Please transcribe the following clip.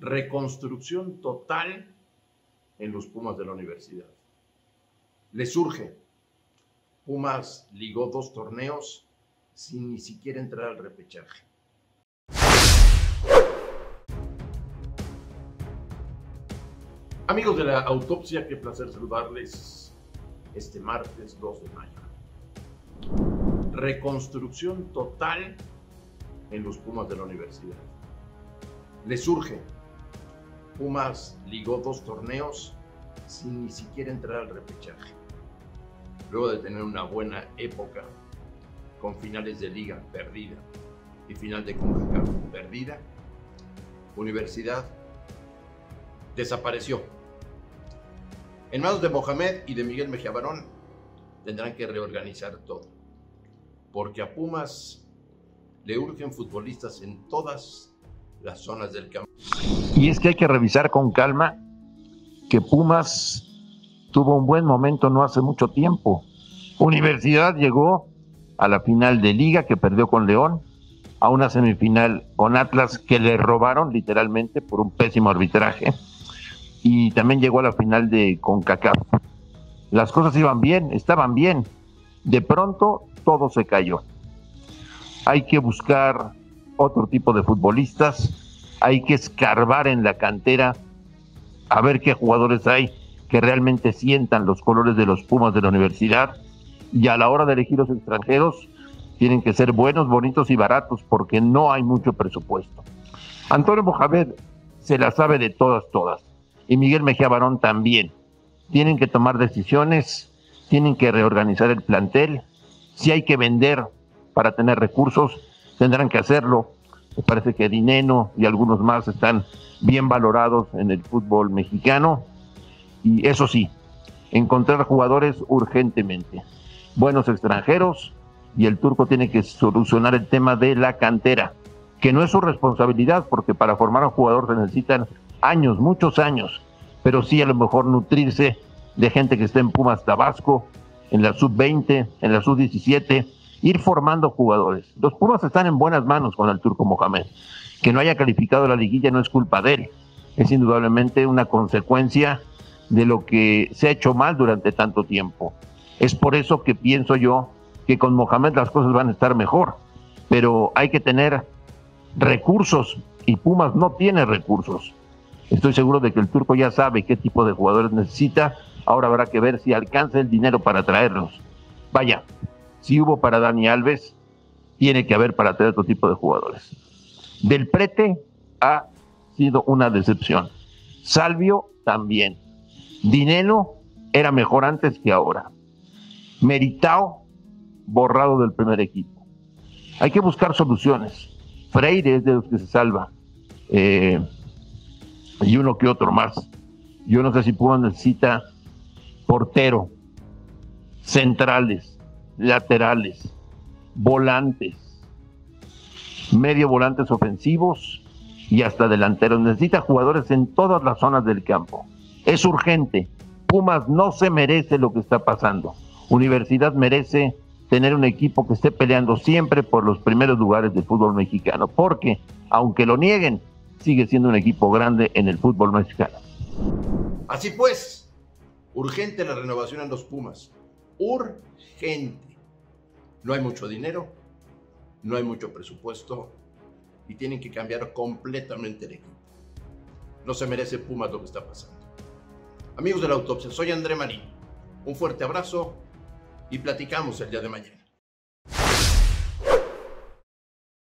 reconstrucción total en los Pumas de la universidad. Le surge. Pumas ligó dos torneos sin ni siquiera entrar al repechaje. Amigos de la autopsia, qué placer saludarles este martes 2 de mayo. Reconstrucción total en los Pumas de la universidad. Le surge Pumas ligó dos torneos sin ni siquiera entrar al repechaje. Luego de tener una buena época con finales de liga perdida y final de CONCACAF perdida, Universidad desapareció. En manos de Mohamed y de Miguel Mejía Barón tendrán que reorganizar todo, porque a Pumas le urgen futbolistas en todas las zonas del campo. Y es que hay que revisar con calma que Pumas tuvo un buen momento no hace mucho tiempo. Universidad llegó a la final de liga que perdió con León, a una semifinal con Atlas que le robaron literalmente por un pésimo arbitraje y también llegó a la final de CONCACAF. Las cosas iban bien, estaban bien. De pronto todo se cayó. Hay que buscar otro tipo de futbolistas, hay que escarbar en la cantera a ver qué jugadores hay que realmente sientan los colores de los Pumas de la universidad y a la hora de elegir los extranjeros tienen que ser buenos, bonitos y baratos porque no hay mucho presupuesto. Antonio Mohamed se la sabe de todas, todas. Y Miguel Mejía Barón también. Tienen que tomar decisiones, tienen que reorganizar el plantel. Si hay que vender para tener recursos, tendrán que hacerlo me parece que Dineno y algunos más están bien valorados en el fútbol mexicano. Y eso sí, encontrar jugadores urgentemente. Buenos extranjeros y el turco tiene que solucionar el tema de la cantera, que no es su responsabilidad porque para formar a un jugador se necesitan años, muchos años, pero sí a lo mejor nutrirse de gente que esté en Pumas Tabasco, en la sub-20, en la sub-17 ir formando jugadores. Los Pumas están en buenas manos con el Turco Mohamed. Que no haya calificado la liguilla no es culpa de él, es indudablemente una consecuencia de lo que se ha hecho mal durante tanto tiempo. Es por eso que pienso yo que con Mohamed las cosas van a estar mejor, pero hay que tener recursos y Pumas no tiene recursos. Estoy seguro de que el turco ya sabe qué tipo de jugadores necesita, ahora habrá que ver si alcanza el dinero para traerlos. Vaya, si hubo para Dani Alves, tiene que haber para tener otro tipo de jugadores. Del Prete ha sido una decepción. Salvio también. Dineno era mejor antes que ahora. Meritao borrado del primer equipo. Hay que buscar soluciones. Freire es de los que se salva. Eh, y uno que otro más. Yo no sé si Puma necesita portero, centrales, laterales, volantes, medio volantes ofensivos y hasta delanteros. Necesita jugadores en todas las zonas del campo. Es urgente. Pumas no se merece lo que está pasando. Universidad merece tener un equipo que esté peleando siempre por los primeros lugares del fútbol mexicano, porque aunque lo nieguen, sigue siendo un equipo grande en el fútbol mexicano. Así pues, urgente la renovación en los Pumas. Urgente. No hay mucho dinero, no hay mucho presupuesto y tienen que cambiar completamente el equipo. No se merece Pumas lo que está pasando. Amigos de la autopsia, soy André Marín. Un fuerte abrazo y platicamos el día de mañana.